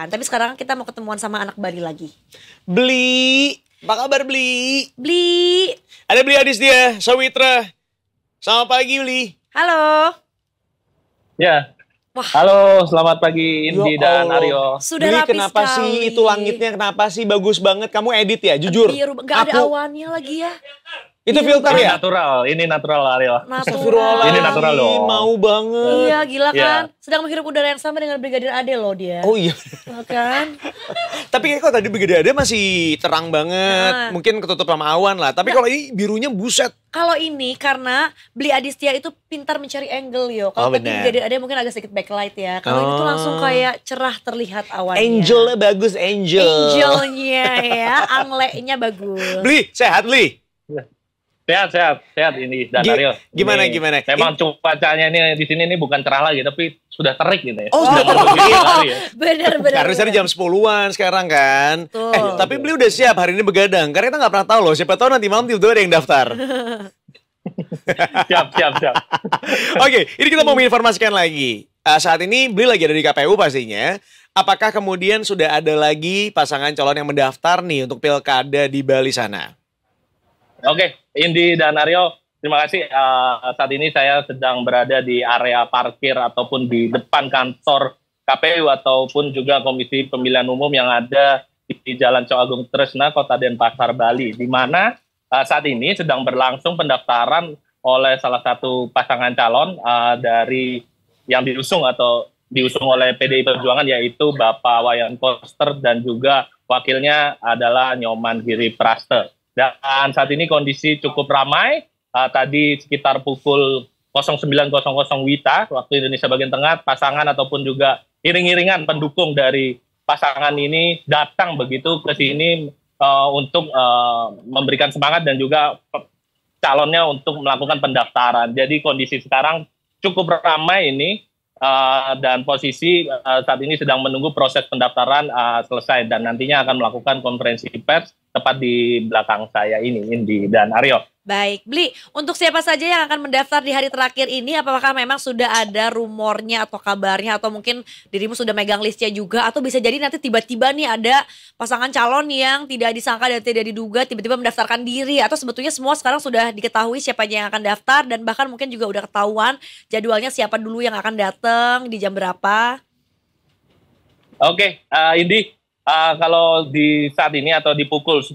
kan. Tapi sekarang kita mau ketemuan sama anak Bali lagi. Beli. Apa kabar Beli? Bli. Ada Beli Adis dia, Sawitra. Selamat pagi Beli. Halo. Ya. Wah. Halo, selamat pagi Indi Ya dan. Aryo. Sudah Beli kenapa sekali. sih itu langitnya kenapa sih bagus banget? Kamu edit ya, jujur. Biru, gak ada Aku- awannya lagi ya. Itu Biru filter Ini ya? natural, ini natural Aryo. Natural. Ini natural dong. Mau banget. Iya gila Iya. kan. Sedang menghirup udara yang sama dengan Brigadir Ade loh dia. Oh iya. Iya kan. Tapi kayak kok tadi begede ada masih terang banget. Nah. Mungkin ketutup sama awan lah. Tapi Nah. kalau ini birunya buset. Kalau ini karena Beli Adistia itu pintar mencari angle yo. Kalau Oh, tadi. Brigadir Ade mungkin agak sedikit backlight ya. Kalau ini tuh Oh. langsung kayak cerah terlihat awannya. Angelnya bagus, angel. Angelnya ya, anglenya bagus. Beli, sehat Beli. Sehat, sehat, sehat ini dan gimana, Ini gimana? Memang cuacanya ini di sini ini bukan cerah lagi, tapi sudah terik gitu ya. Oh, sudah terik. ya. Bener bener. Karena tadi jam 10-an sekarang kan. Betul. Eh, tapi Beli udah siap hari ini begadang. Karena kita nggak pernah tahu loh. Siapa tahu nanti malam tiba-tiba ada yang daftar. Siap, siap, siap. Oke, ini kita mau menginformasikan lagi. Eh, saat ini Beli lagi ada di KPU pastinya. Apakah kemudian sudah ada lagi pasangan calon yang mendaftar nih untuk pilkada di Bali sana? Oke, Indi dan Aryo, terima kasih. Eh, saat ini saya sedang berada di area parkir ataupun di depan kantor KPU ataupun juga Komisi Pemilihan Umum yang ada di Jalan Cok Agung Tresna, Kota Denpasar, Bali, di mana eh, saat ini sedang berlangsung pendaftaran oleh salah satu pasangan calon eh, dari yang diusung atau diusung oleh PDI Perjuangan yaitu Bapak Wayan Koster dan juga wakilnya adalah Nyoman Giri Praste. Dan saat ini kondisi cukup ramai. Uh, tadi sekitar pukul 09.00 Wita, waktu Indonesia bagian tengah, pasangan ataupun juga iring-iringan pendukung dari pasangan ini datang begitu ke sini uh, untuk uh, memberikan semangat dan juga calonnya untuk melakukan pendaftaran. Jadi kondisi sekarang cukup ramai ini uh, dan posisi uh, saat ini sedang menunggu proses pendaftaran uh, selesai dan nantinya akan melakukan konferensi pers tepat di belakang saya ini Indi dan Aryo. Baik, Bli, untuk siapa saja yang akan mendaftar di hari terakhir ini, apakah memang sudah ada rumornya atau kabarnya atau mungkin dirimu sudah megang listnya juga atau bisa jadi nanti tiba-tiba nih ada pasangan calon yang tidak disangka dan tidak diduga tiba-tiba mendaftarkan diri atau sebetulnya semua sekarang sudah diketahui siapa yang akan daftar dan bahkan mungkin juga udah ketahuan jadwalnya siapa dulu yang akan datang di jam berapa. Oke, uh, Indi, uh, kalau di saat ini atau di pukul 10.00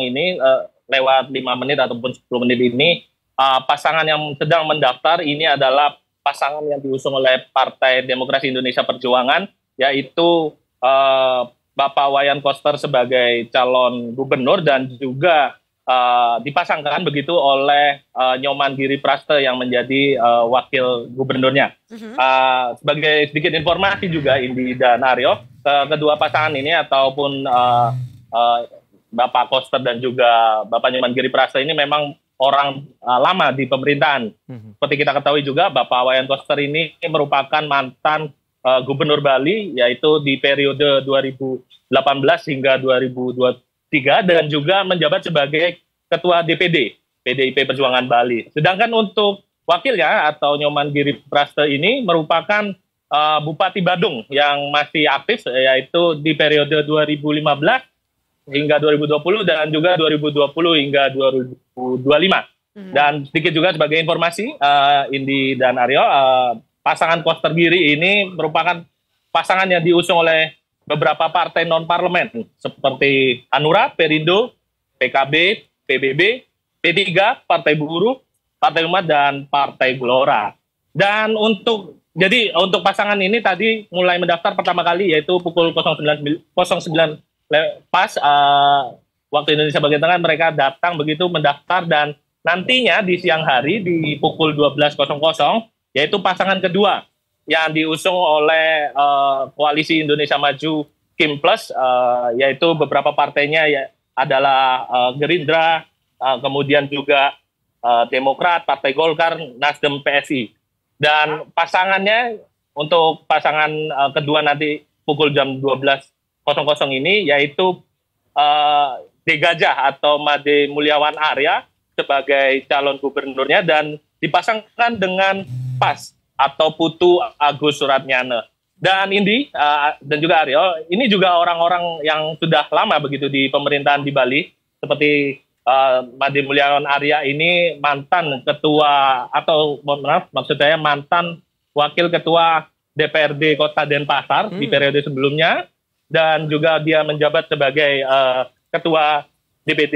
ini uh, lewat 5 menit ataupun 10 menit ini uh, pasangan yang sedang mendaftar ini adalah pasangan yang diusung oleh Partai Demokrasi Indonesia Perjuangan yaitu uh, Bapak Wayan Koster sebagai calon gubernur dan juga uh, dipasangkan begitu oleh uh, Nyoman Giri Praste yang menjadi uh, wakil gubernurnya. Mhm. Uh, sebagai sedikit informasi juga Indi dan Aryo, ke- kedua pasangan ini ataupun uh, uh, Bapak Koster dan juga Bapak Nyoman Giri Prasta ini memang orang uh, lama di pemerintahan. Seperti kita ketahui juga Bapak Wayan Koster ini merupakan mantan uh, Gubernur Bali yaitu di periode 2018 hingga 2023 dan juga menjabat sebagai Ketua DPD PDIP Perjuangan Bali. Sedangkan untuk wakilnya atau Nyoman Giri Praste ini merupakan uh, Bupati Badung yang masih aktif yaitu di periode 2015 hingga 2020 dan juga 2020 hingga 2025. Hmm. Dan sedikit juga sebagai informasi, uh, Indi dan Aryo, uh, pasangan Koster Giri ini merupakan pasangan yang diusung oleh beberapa partai non-parlemen seperti Hanura, Perindo, PKB, PBB, P3, Partai Buruh, Partai Umat, dan Partai Gelora. Dan untuk jadi untuk pasangan ini tadi mulai mendaftar pertama kali yaitu pukul 09, 09 le- pas uh, waktu Indonesia bagian tengah mereka datang begitu mendaftar dan nantinya di siang hari di pukul 12.00 yaitu pasangan kedua yang diusung oleh uh, koalisi Indonesia Maju Kim Plus uh, yaitu beberapa partainya ya adalah uh, Gerindra uh, kemudian juga uh, Demokrat, Partai Golkar, Nasdem, PSI dan pasangannya untuk pasangan uh, kedua nanti pukul jam 12.00 ini yaitu uh, Degajah atau Made Mulyawan Arya sebagai calon gubernurnya dan dipasangkan dengan PAS atau Putu Agus Suratnyana. Dan Indi uh, dan juga Aryo, ini juga orang-orang yang sudah lama begitu di pemerintahan di Bali, seperti uh, Made Mulyawan Arya ini mantan ketua atau mohon maaf maksud saya mantan wakil ketua DPRD Kota Denpasar hmm. di periode sebelumnya dan juga dia menjabat sebagai uh, ketua DPD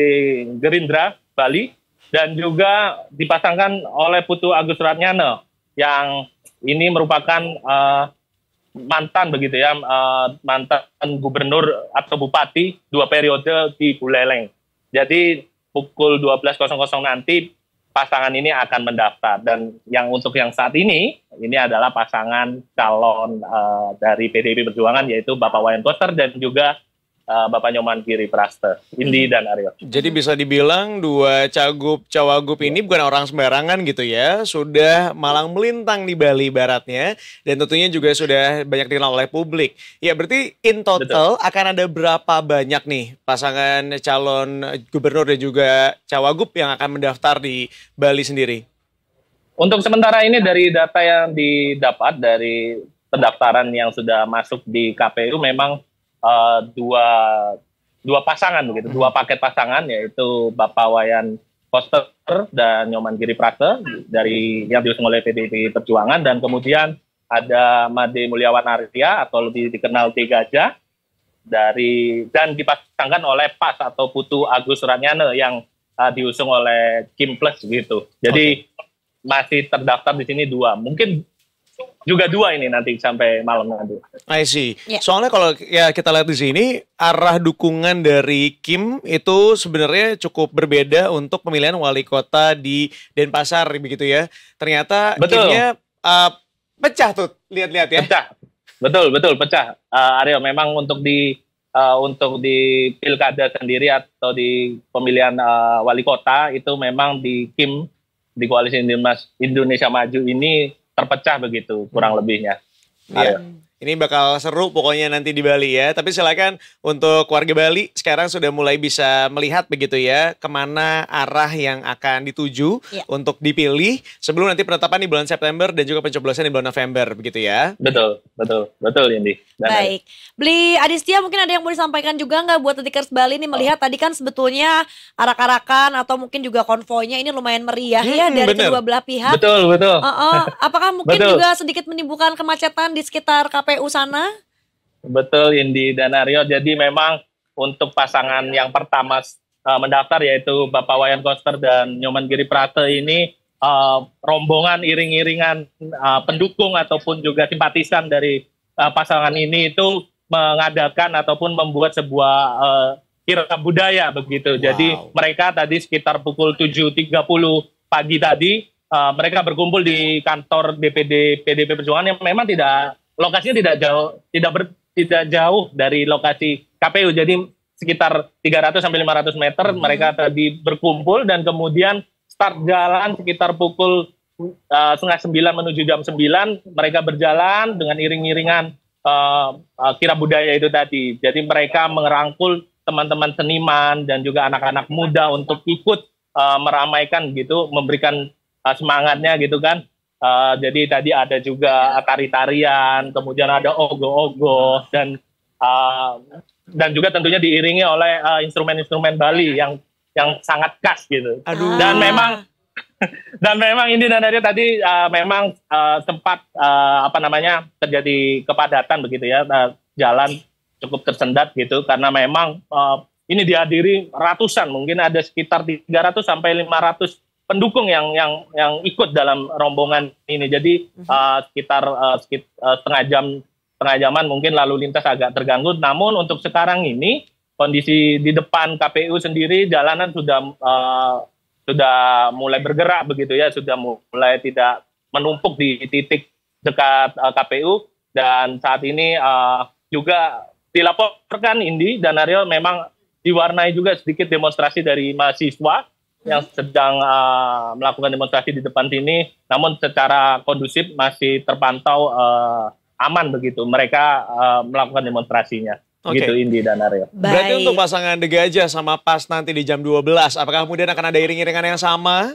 Gerindra Bali dan juga dipasangkan oleh Putu Agus Ratnyana yang ini merupakan uh, mantan begitu ya uh, mantan gubernur atau bupati dua periode di Buleleng. Jadi pukul 12.00 nanti pasangan ini akan mendaftar. Dan yang untuk yang saat ini ini adalah pasangan calon uh, dari PDIP Perjuangan yaitu Bapak Wayan Koster dan juga uh, Bapak Nyoman Kiri Praste, Indi hmm. dan Aryo. Jadi bisa dibilang dua cagup cawagup ini bukan orang sembarangan gitu ya, sudah malang melintang di Bali baratnya dan tentunya juga sudah banyak dikenal oleh publik. Ya berarti in total Betul. akan ada berapa banyak nih pasangan calon gubernur dan juga cawagup yang akan mendaftar di Bali sendiri? Untuk sementara ini dari data yang didapat dari pendaftaran yang sudah masuk di KPU memang uh, dua dua pasangan begitu, dua paket pasangan yaitu Bapak Wayan Koster dan Nyoman Giri Prate dari yang diusung oleh PDIP Perjuangan dan kemudian ada Made Mulyawan Arya atau lebih dikenal T Gajah dari dan dipasangkan oleh PAS atau Putu Agus Ranyane yang uh, diusung oleh Kim Plus gitu. Jadi okay. masih terdaftar di sini dua. Mungkin juga dua ini nanti sampai malam nanti. I see. Yeah. Soalnya kalau ya kita lihat di sini arah dukungan dari Kim itu sebenarnya cukup berbeda untuk pemilihan wali kota di Denpasar begitu ya. Ternyata betul. Kimnya uh, pecah tuh, lihat-lihat ya. Pecah. Betul, betul pecah. Uh, Aryo memang untuk di uh, untuk di pilkada sendiri atau di pemilihan uh, wali kota itu memang di Kim di koalisi Indonesia Maju ini terpecah begitu kurang hmm. lebihnya. Iya. Ini bakal seru pokoknya nanti di Bali ya. Tapi silakan untuk warga Bali sekarang sudah mulai bisa melihat begitu ya ke mana arah yang akan dituju ya. untuk dipilih sebelum nanti penetapan di bulan September dan juga pencoblosan di bulan November begitu ya. Betul, betul, betul ini. Baik. Beli Adistia mungkin ada yang mau disampaikan juga nggak buat Tikers Bali nih melihat oh. tadi kan sebetulnya arak-arakan atau mungkin juga konvoynya ini lumayan meriah ya hmm, ya dari bener. kedua belah pihak. Betul, betul. Uh -uh. Apakah mungkin betul. juga sedikit menimbulkan kemacetan di sekitar KP KPU sana? Betul Indi dan Aryo. Jadi memang untuk pasangan yang pertama uh, mendaftar yaitu Bapak Wayan Koster dan Nyoman Giri Prate ini uh, rombongan iring-iringan uh, pendukung ataupun juga simpatisan dari uh, pasangan ini itu mengadakan ataupun membuat sebuah uh, kira budaya begitu. Wow. Jadi mereka tadi sekitar pukul 7.30 pagi tadi uh, mereka berkumpul di kantor DPD PDP Perjuangan yang memang tidak lokasinya tidak jauh tidak ber, tidak jauh dari lokasi KPU jadi sekitar 300 sampai 500 meter hmm. mereka tadi berkumpul dan kemudian start jalan sekitar pukul uh, setengah sembilan menuju jam sembilan mereka berjalan dengan iring-iringan uh, uh, kira budaya itu tadi. Jadi mereka merangkul teman-teman seniman dan juga anak-anak muda untuk ikut uh, meramaikan gitu memberikan uh, semangatnya gitu kan Uh, jadi tadi ada juga tari-tarian, kemudian ada ogo-ogo dan uh, dan juga tentunya diiringi oleh uh, instrumen-instrumen Bali yang yang sangat khas gitu. Aduh. Dan memang dan memang ini dan tadi uh, memang uh, sempat uh, apa namanya terjadi kepadatan begitu ya uh, jalan cukup tersendat gitu karena memang uh, ini dihadiri ratusan mungkin ada sekitar 300 sampai 500 pendukung yang yang yang ikut dalam rombongan ini. Jadi uh, sekitar uh, sekit, uh, setengah jam setengah jaman mungkin lalu lintas agak terganggu. Namun untuk sekarang ini kondisi di depan KPU sendiri jalanan sudah uh, sudah mulai bergerak begitu ya, sudah mulai tidak menumpuk di titik dekat uh, KPU dan saat ini uh, juga dilaporkan Indi dan Aryo memang diwarnai juga sedikit demonstrasi dari mahasiswa yang sedang uh, melakukan demonstrasi di depan sini, namun secara kondusif masih terpantau uh, aman begitu. Mereka uh, melakukan demonstrasinya. Okay. Gitu Indi dan Aryo. Berarti untuk pasangan The Gajah sama Pas nanti di jam 12, apakah kemudian akan ada iring-iringan yang sama?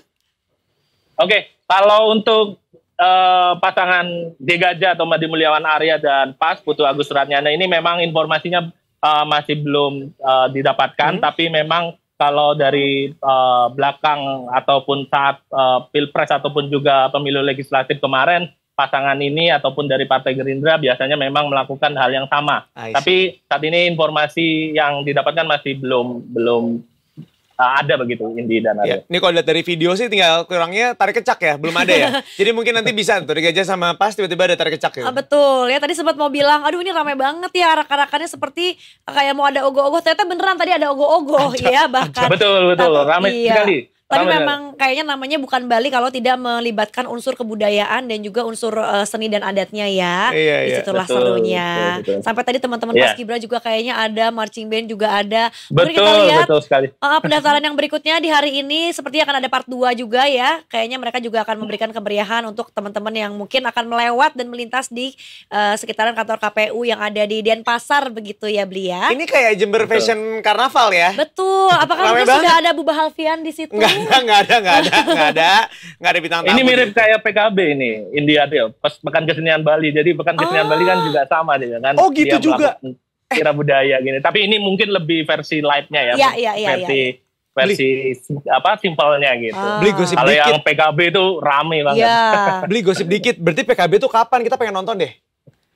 Oke, okay. kalau untuk eh, pasangan Degaja atau Madi Mulyawan Arya dan Pas Putu Agus Ratnyana ini memang informasinya eh, masih belum eh, didapatkan, Hmm. tapi memang kalau dari eh, belakang ataupun saat eh, pilpres ataupun juga pemilu legislatif kemarin, pasangan ini ataupun dari Partai Gerindra biasanya memang melakukan hal yang sama. Tapi saat ini informasi yang didapatkan masih belum belum uh, ada begitu Indi dan Ya, Arya. ini kalau lihat dari video sih tinggal kurangnya tarik kecak ya, belum ada ya. Jadi mungkin nanti bisa tuh digajah sama pas tiba-tiba ada tarik kecak ya. Ah, betul ya tadi sempat mau bilang aduh ini ramai banget ya arak-arakannya seperti kayak mau ada ogoh-ogoh ternyata beneran tadi ada ogoh-ogoh ya bahkan Betul betul ramai iya. sekali. Tapi Ramai memang kayaknya namanya bukan Bali kalau tidak melibatkan unsur kebudayaan dan juga unsur eh, seni dan adatnya ya. Iya, iya. Di situlah Betul, serunya. betul, betul. Sampai tadi teman-teman Iya. Paskibra juga kayaknya ada, marching band juga ada. Betul kita lihat betul sekali. eh, pendaftaran yang berikutnya di hari ini sepertinya akan ada part 2 juga ya. Kayaknya mereka juga akan memberikan kemeriahan untuk teman-teman yang mungkin akan melewat dan melintas di eh, sekitaran kantor KPU yang ada di Denpasar begitu ya Beli ya. Ini kayak Jember Betul. Fashion Karnaval ya. Betul. Apakah sudah ada Buba Halfian di situ? Enggak, enggak, enggak ada, enggak ada, enggak ada. Enggak ada bintang tamu. Ini mirip gitu. kayak PKB ini India tuh pas pekan kesenian Bali. Jadi pekan kesenian Oh. Bali kan juga sama dia kan. Oh, gitu Dia juga. Kira budaya gini. Tapi ini mungkin lebih versi light-nya ya. Iya, iya, iya, versi versi apa simpelnya gitu. Ah. Beli gosip Kalau dikit. yang PKB itu rame banget. Iya. Beli gosip dikit. Berarti PKB tuh kapan? Kita pengen nonton deh.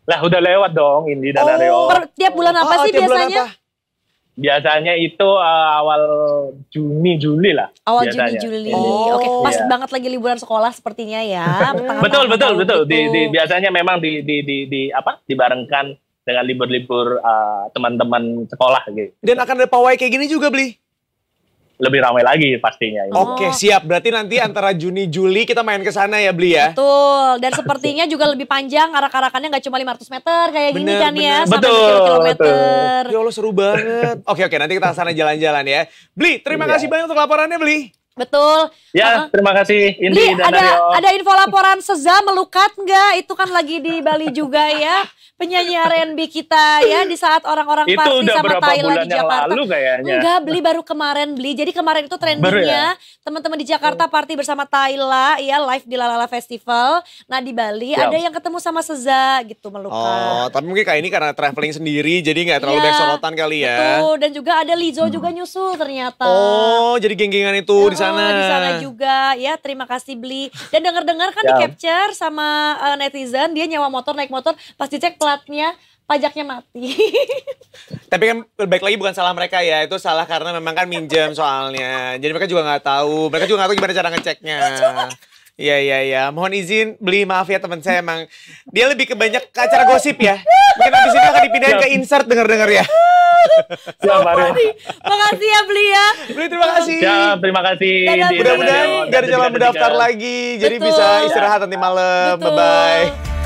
Lah udah lewat dong Indi dan Oh. Aryo. Per- tiap bulan apa Oh, sih tiap bulan biasanya? apa? Biasanya itu uh, awal Juni Juli lah. Awal biasanya. Juni Juli. Oh. Oke, pas Iya. banget lagi liburan sekolah sepertinya ya. Betul betul betul. Di, gitu. di biasanya memang di di di, di apa? dibarengkan dengan libur-libur uh, teman-teman sekolah gitu. Dan akan ada pawai kayak gini juga, Beli. Lebih ramai lagi pastinya. ini. Oh. Oke, siap. Berarti nanti antara Juni Juli kita main ke sana ya, Beli ya. Betul, dan sepertinya juga lebih panjang arak-arakannya nggak cuma 500 meter kayak gini Bener, kan ya, bener. sampai Betul, berkilometer. Ya Allah seru banget. Oke oke nanti kita ke sana jalan-jalan ya. Beli, terima Iya. kasih banyak untuk laporannya Beli. Betul. Ya, terima kasih Indi dan ada ada info laporan Seza melukat nggak? Itu kan lagi di Bali juga ya. Penyanyi R&B kita ya di saat orang-orang party udah sama Thailand di Jakarta. lalu kayaknya. Enggak, beli baru kemarin beli. Jadi kemarin itu trendingnya ya? teman-teman di Jakarta party bersama Thailand ya live di Lalala Festival. Nah di Bali Siap. ada yang ketemu sama Seza gitu melukat. Oh, tapi mungkin kayak ini karena traveling sendiri jadi nggak terlalu Iya, banyak sorotan kali ya. Betul, dan juga ada Lizo juga nyusul ternyata. Oh, jadi geng-gengan itu di Oh, sana. di sana juga ya terima kasih beli dan dengar-dengar kan di Ya. capture sama uh, netizen dia nyewa motor naik motor pas dicek platnya pajaknya mati Tapi kan baik lagi bukan salah mereka ya, itu salah karena memang kan minjem soalnya. Jadi mereka juga nggak tahu, mereka juga nggak tahu gimana cara ngeceknya. Iya iya iya, mohon izin beli maaf ya teman saya emang dia lebih ke banyak ke acara gosip ya. Mungkin habis ini akan dipindahin ke insert denger-denger ya. Siap, Aryo. makasih ya beli ya Beli terima kasih. Siap, terima kasih Mudah-mudahan Aryo. gak ada Dan jalan mendaftar lagi, jadi Betul. bisa istirahat nanti malam. Betul. Bye bye.